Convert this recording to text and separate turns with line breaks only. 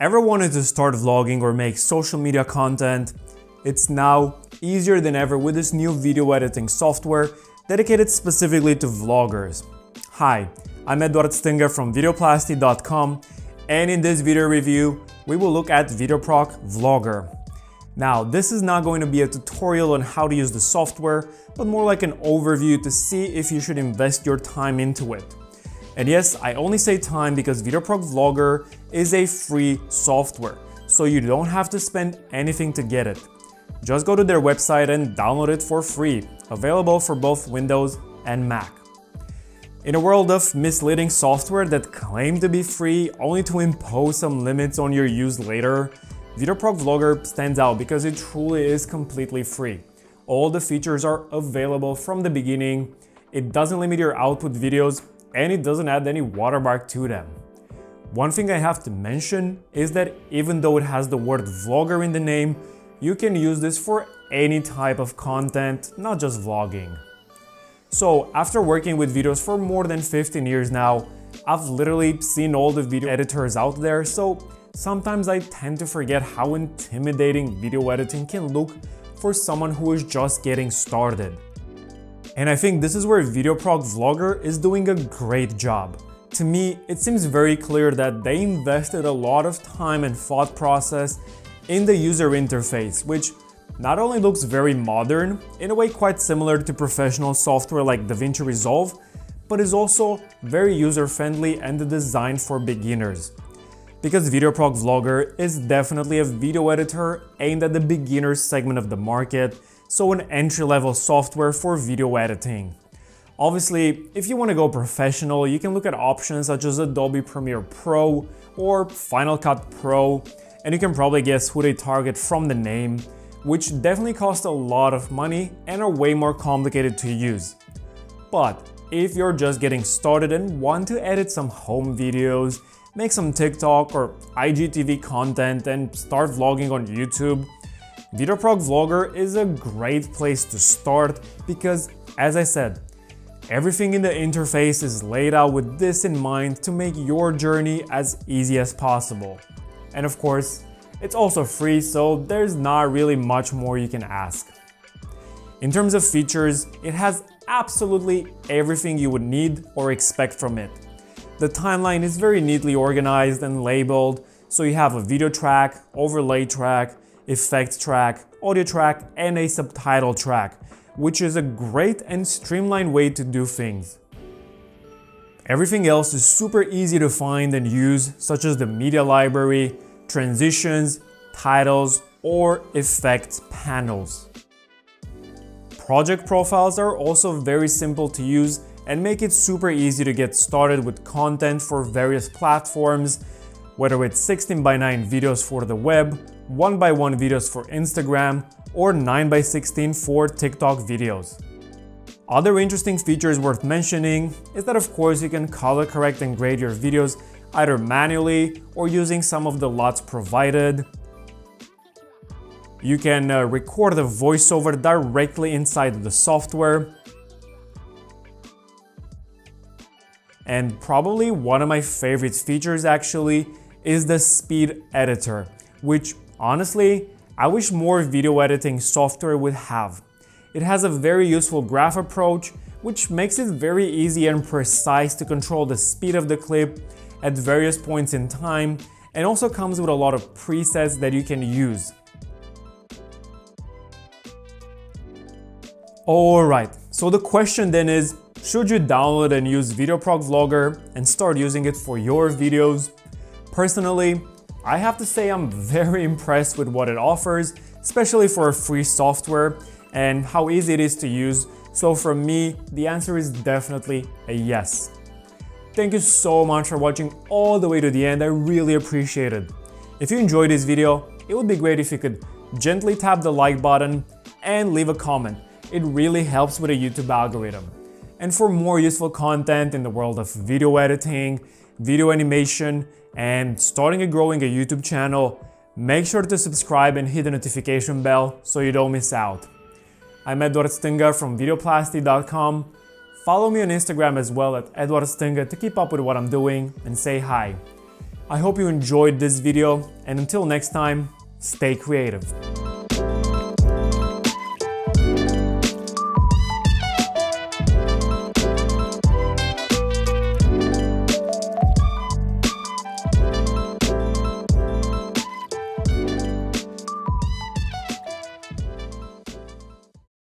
Ever wanted to start vlogging or make social media content? It's now easier than ever with this new video editing software dedicated specifically to vloggers. Hi, I'm Eduard Stinga from Videoplasty.com and in this video review, we will look at VideoProc Vlogger. Now, this is not going to be a tutorial on how to use the software, but more like an overview to see if you should invest your time into it. And yes, I only say time because VideoProc Vlogger is a free software, so you don't have to spend anything to get it. Just go to their website and download it for free, available for both Windows and Mac. In a world of misleading software that claim to be free only to impose some limits on your use later, VideoProc Vlogger stands out because it truly is completely free. All the features are available from the beginning, it doesn't limit your output videos, and it doesn't add any watermark to them. One thing I have to mention is that even though it has the word vlogger in the name, you can use this for any type of content, not just vlogging. So after working with videos for more than 15 years now, I've literally seen all the video editors out there, so sometimes I tend to forget how intimidating video editing can look for someone who is just getting started. And I think this is where VideoProc Vlogger is doing a great job. To me, it seems very clear that they invested a lot of time and thought process in the user interface, which not only looks very modern, in a way quite similar to professional software like DaVinci Resolve, but is also very user-friendly and designed for beginners. Because VideoProc Vlogger is definitely a video editor aimed at the beginner segment of the market, so an entry-level software for video editing. Obviously, if you want to go professional, you can look at options such as Adobe Premiere Pro or Final Cut Pro, and you can probably guess who they target from the name, which definitely cost a lot of money and are way more complicated to use. But if you're just getting started and want to edit some home videos, make some TikTok or IGTV content and start vlogging on YouTube, VideoProc Vlogger is a great place to start because, as I said, Everything in the interface is laid out with this in mind to make your journey as easy as possible. And of course, it's also free, so there's not really much more you can ask. In terms of features, it has absolutely everything you would need or expect from it. The timeline is very neatly organized and labeled, so you have a video track, overlay track, effects track, audio track, and a subtitle track, which is a great and streamlined way to do things. Everything else is super easy to find and use, such as the media library, transitions, titles, or effects panels. Project profiles are also very simple to use and make it super easy to get started with content for various platforms, whether it's 16 by 9 videos for the web, 1 by 1 videos for Instagram, or 9x16 for TikTok videos. Other interesting features worth mentioning is that of course you can color correct and grade your videos either manually or using some of the LUTs provided. You can uh, record the voiceover directly inside the software. And probably one of my favorite features actually is the speed editor, which honestly I wish more video editing software would have. It has a very useful graph approach, which makes it very easy and precise to control the speed of the clip at various points in time, and also comes with a lot of presets that you can use. Alright, so the question then is, should you download and use VideoProc Vlogger and start using it for your videos? Personally, I have to say I'm very impressed with what it offers, especially for free software and how easy it is to use. So for me, the answer is definitely a yes. Thank you so much for watching all the way to the end, I really appreciate it. If you enjoyed this video, it would be great if you could gently tap the like button and leave a comment. It really helps with the YouTube algorithm. And for more useful content in the world of video editing, video animation, and starting and growing a YouTube channel, make sure to subscribe and hit the notification bell so you don't miss out. I'm Eduard Stinga from Videoplasty.com. Follow me on Instagram as well at Eduard Stinga to keep up with what I'm doing and say hi. I hope you enjoyed this video and until next time, stay creative.